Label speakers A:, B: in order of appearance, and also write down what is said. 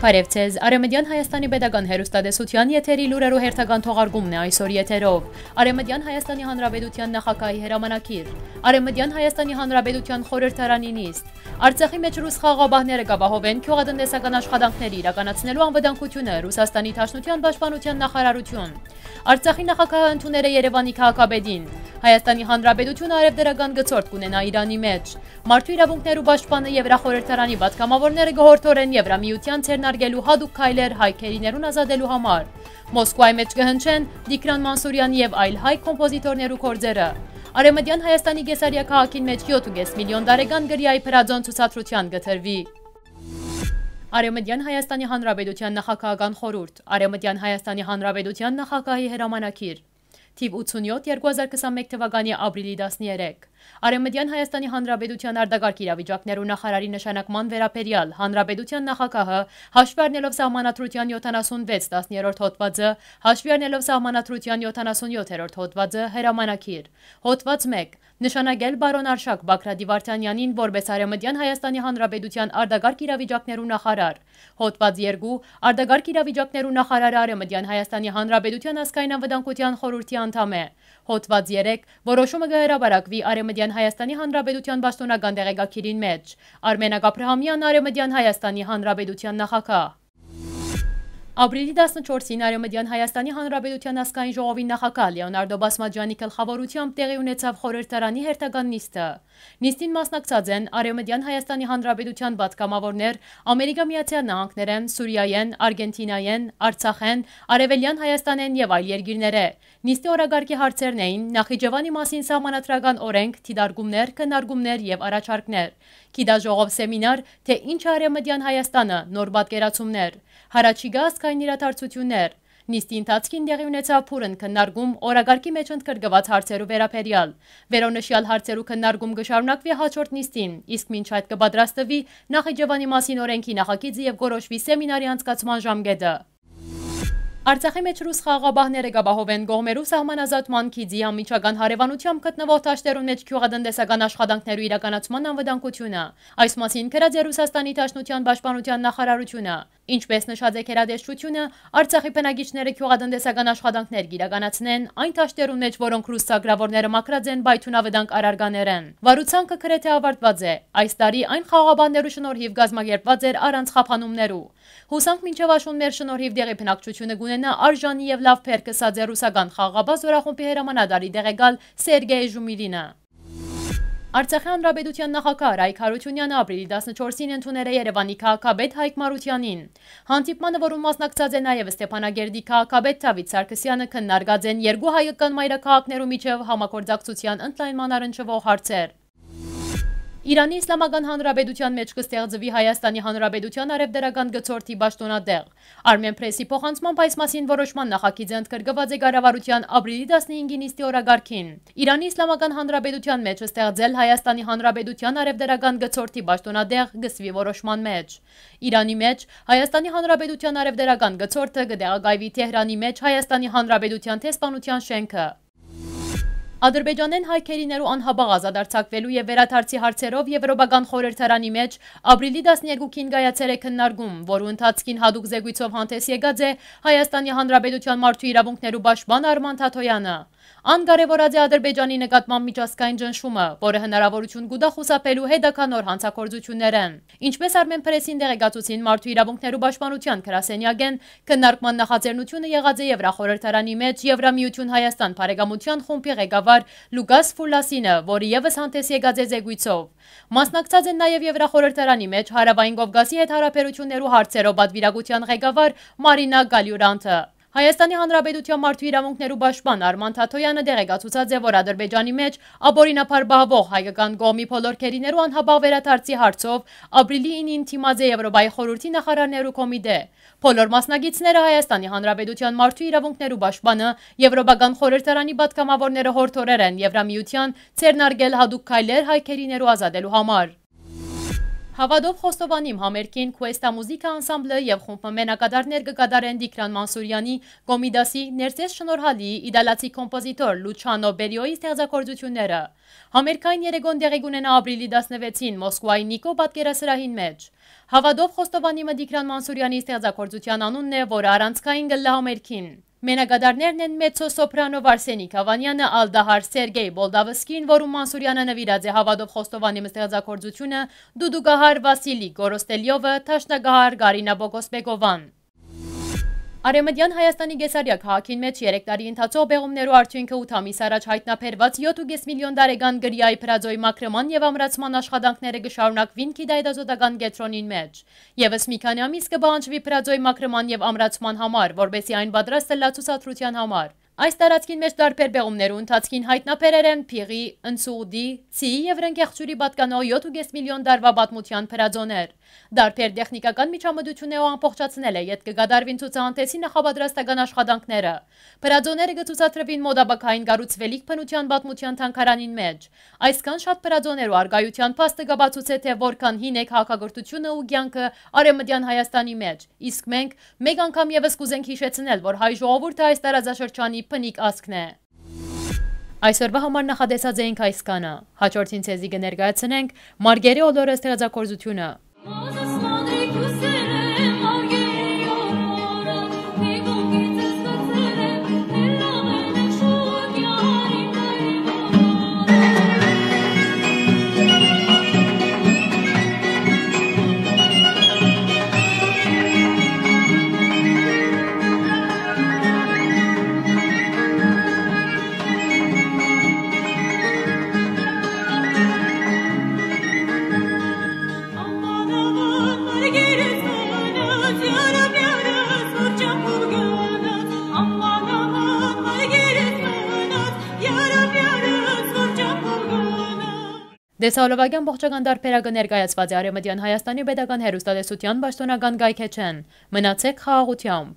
A: Բարև ձեզ։ Արեմեդյան Հայաստանի Պետական Հերոստատեսության եթերի լուրերու հերթական թողարկումն է այսօր եթերով։ Արեմեդյան Հայաստանի Հանրապետության նախագահի հրամանակիր։ Արեմեդյան Հայաստանի Հանրապետության խորհրդարանի նիստ։ Արցախի մեջ ռուս խաղաղաբահները կապահովեն քյողատնտեսական աշխատանքների իրականացնելու անվտանգությունը Ռուսաստանի Դաշնության Պաշտպանության նախարարություն։ Արցախի նախագահը ընդունել է Երևանի քաղաքապետին։ Հայաստանի Հանրապետությունը արևդրական գծորդ կունենա Իրանի մեջ։ Մարդու իրավունքներու պաշտպանը Եվրախորհրդարանի պատգամավորները գողորթորեն Եվրամիության ցերնարգելու հadoop քայլեր հայքերիներուն ազատելու համար։ Մոսկվայի մեջ կհնչեն Դիկրան Մանսուրյանի եւ այլ հայ կոմպոզիտորներու կորձերը։ Արեմդյան Հայաստանի Գեսարիա քաղաքին մեջ 7.5 միլիոն դարեգան գրիայի փրաձոն ցուցադրության գթրվի։ Արեմդյան Հայաստանի Հանրապետության նախագահական խորհուրդ, Արեմդյան Հայաստանի Հանրապետության նախագահի հրամանակիր։ Թիվ 87 2021 թվականի ապրիլի 13 Արեմդյան Հայաստանի Հանրապետության արտակարգ իրավիճակներու նախարարի նշանակման վերապերյալ Հանրապետության նախագահը հաշվի առնելով սահմանադրության 76-10-րդ հոդվածը, հաշվի առնելով սահմանադրության 77-րդ հոդվածը հրամանակիր։ Հոդված 1 նշանակել բարոն Արշակ Բակրատի Վարդանյանին որպես Արեմդյան Հայաստանի Հանրապետության արտակարգ իրավիճակներու նախարար։ Հոդված 2 արտակարգ իրավիճակներու նախարարը Արեմդյան Հայաստանի Հանրապետության ազգային անվտանգության խորհրդի անդամ է։ Հոդված 3 որոշումը կհրաբարակվի Արեմդյան Հայաստանի Հանրապետության պաշտոնական դեղեկագիրին մեջ։ Արմենակ Աբրահամյան Արեմդյան Հայաստանի Հանրապետության նախագահ Ապրիլի 14-ին Արեմդյան Հայաստանի Հանրապետության ասկային ժողովի նախագահ Լեոնարդո Բասմաջյանի գլխավորությամբ տեղի ունեցավ խորհրդարանի հերթական նիստը։ Նիստին մասնակցած են Արեմդյան Հայաստանի Հանրապետության պատգամավորներ Ամերիկա Միացյալ Նահանգներեն, Սուրիայեն, Արգենտինայեն, Արցախեն, Արևելյան Հայաստանեն եւ այլ երկիրները։ Նիստի օրագարկի հարցերն էին Նախիջևանի մասին սահմանադրական օրենք, թիդարգումներ, քննարկումներ եւ առաջարկներ։ Գիտաժողով սեմինար, թե ինչ Արեմդյան Հայաստանը, նոր պատկերացումներ, հարաճիգա ազգային իրադարձություններ, Նիստի ընթացքին տեղի ունեցավ փուրն քննարկում օրագարկի մեջ ընդգրկված հարցերու վերաբերյալ։ Վերոնշյալ հարցերու քննարկում կշարունակվի հաջորդ նիստին, իսկ մինչ այդ կպատրաստվի Նախիջևանի մասին օրենքի նախագիծը եւ գորոշվի սեմինարի անցկացման ժամկետը։ Արցախի մեջ ռուս խաղաղաբահները գաբահովեն գողմերու սահմանազատման քիձի համիջական հարևանությամբ գտնվող տաշտերուն մեջ քյուղադնդեսական աշխատանքներու իրականացման անվտանգությունը։ Այս մասին գրած է Ռուսաստանի Դաշնության Պաշտպանության նախարարությունը։ Ինչպես նշած է քերադեշտությունը, Արցախի բնակիչները քյուղադնդեսական աշխատանքներ իրականացնեն այն տաշտերուն մեջ, որոնք ռուս ծագրավորները մակրած են բայթունավդանք արարգաներ են։ Վարուցանքը գրեթե ավարտված է։ Այս տարի այն խաղաղաբաններու շնորհիվ գազմագերբված էր առանց խափանումներու։ Հուսանք մինչև աշուններ շնորհիվ դեղի բնակչությունը գունենա արժանի եւ լավ փերքը սած է ռուսական խաղաղաբազ օրախումբի հրամանադարի դեղեկալ Սերգեյ Ժումիլինը։ Արցախի հանրապետության նախագահ Ռայք Հարությունյանը ապրիլի 14-ին ընդունել է Երևանի քաղաքապետ Հայկ Մարությանին։ Հանդիպմանը, որում մասնակցած է նաև Ստեփանագերդի քաղաքապետ Դավիթ Սարգսյանը, քննարկած են երկու հայկական մայրաքաղաքներու միջև համագործակցության ընդլայնման առնչվող հարցեր։ Իրանի Իսլամական Հանրապետության մեջ կստեղծվի Հայաստանի Հանրապետության արևդրական գծորդի պաշտոնատեղ։ Armen Press-ի փոխանցմամբ այս մասին որոշման նախագիծը ընդգրկված է կառավարության ապրիլի 15-ի նիստի օրագարկին։ Իրանի Իսլամական Հանրապետության մեջ ստեղծել Հայաստանի Հանրապետության արևդրական գծորդի պաշտոնատեղ գսվի որոշման մեջ։ Իրանի մեջ Հայաստանի Հանրապետության արևդրական գծորդը կդեղագայվի Թեհրանի մեջ Հայաստանի Հանրապետության տեսփանության շենքը։ Ադրբեջանեն հայքերիներու անհաբաղ ազադարձակվելու եւ վերաթարցի հարցերով Եվրոպական խորհրդարանի մեջ ապրիլի 12-ին գայացել է քննարկում, որու ընթացքին հadoop զեկույցով հանդես եկած է Հայաստանի Հանրապետության մարդու իրավունքներու պաշտպան Արման Թաթոյանը։ Անկարևորած է Ադրբեջանի նկատմամբ միջազգային ճնշումը, որը հնարավորություն կուտա խուսափելու հետաքանոր հանցագործություններն։ Ինչպես Armen Press-ին դեղեկացուցին Մարդու իրավունքներու պաշտպանության գրասենյակեն, քննարկման նախաձեռնությունը եղած է Եվրախորհրդարանի մեջ Եվրամիություն Հայաստան բարեկամության խումբի ղեկավար Լուկաս Ֆուլասինը, որը եւս հանդես եկած է զեկույցով։ Մասնակցած են նաև Եվրախորհրդարանի մեջ Հարավային Կովկասի հետ հարաբերություններու հարցերով պատվիրակության ղեկավար Մարինա Գալյուրանտը։ Հայաստանի Հանրապետության մարդու իրավունքներու պաշտպան Արման Թաթոյանը դեղեկացուցած է, որ Ադրբեջանի մեջ ապօրինաբար բահվող հայկական կողմի փոլորքերիներու անհաբաղ վերաթարցի հարցով ապրիլի 9-ին թիմած է Եվրոպայի խորհրդի նախարարներու կոմիտե։ Բոլոր մասնագետները Հայաստանի Հանրապետության մարդու իրավունքներու պաշտպանը Եվրոպական խորհրդարանի պատգամավորները հորդորեր են Եվրամիության ցերնարգել հadoop քայլեր հայքերիներու ազատելու համար։ Հավադով Խոստովանիմ համերգին Քուեստա մուզիկա անսամբլը եւ խումբը մենակադարներ կկատարեն Դիկրան Մանսուրյանի, Գոմիդասի, ներծես շնորհալի իդալացի կոմպոզիտոր Լուչանո Բերիոյի ստեղծագործությունները։ Համերգային երեգոն դեղի կունենա ապրիլի 16-ին Մոսկվայի Նիկո պատկերասրահին մեջ։ Հավադով Խոստովանիմը Դիկրան Մանսուրյանի ստեղծագործության անունն է, որը առանցքային գլլա համերգին։ Մենագադարներն են մեծո սոպրանով Արսենիկ Հավանյանը, Ալդահար Սերգեյ Բոլդավսկին, որում Մանսուրյանը նվիրած է հավադով խոստովանի մստեղծագործությունը, Դուդուգահար Վասիլի Գորոստելյովը, Թաշնագահար Գարինա Բոգոսբեգովան։ Արեմդյան Հայաստանի Գեսարյա քաղաքին մեջ 3 տարի ընթացող բեղումներու արդյունքը 8 ամիս առաջ հայտնաբերված 7.5 միլիոն դարեգան գրիայի փրաձոյի մաքրման եւ ամրացման աշխատանքները կշարունակվին Կիդայդազոտական գետրոնին մեջ։ Եվս մի քանի ամիս կբանջվի փրաձոյի մաքրման եւ ամրացման համար, որբեսի այն պատրաստ է լացուսատրության համար։ Այս տարածքին մեջ տարբեր բեղումներու ընթացքին հայտնաբերեր են փիղի, ընցուղդի, ցիի եւ ռնկեղջուրի պատկանող 7.5 միլիոն դարվա պատմության փրաձոներ։ Դարբեր տեխնիկական միջամտություններով ամբողջացնել է յետ կգադարվին ցուցահանդեսի նախապատրաստական աշխատանքները։ Փրաձոները կցուցադրվին մոդաբակային գառուցվելիք բնության պատմության թանգարանին մեջ։ Այսքան շատ փրաձոներու արգայության փաստը կբացուցե թե որքան հին է քաղաքագործությունը ու կյանքը արեմտյան Հայաստանի մեջ։ Իսկ մենք մեկ անգամ եւս կուզենք հիշեցնել, որ հայ ժողովուրդը այս տարածաշրջանի փնիկ ասքն է։ Այսօրվա համար նախադեսած էինք այս կանը։ Հաջորդին ցեզի կներկայացնենք Մարգերի Օլորը ստեղծագործությունը։ Դեսալովագյան բողջական դարբերակը ներկայացված է Արեմդյան Հայաստանի պետական հերուստատեսության պաշտոնական գայքեչեն։ Մնացեք խաղաղությամբ։